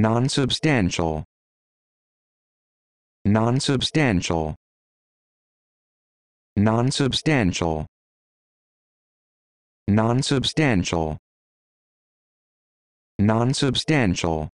non-substantial. Non-substantial. Non-substantial. Non-substantial. Non-substantial.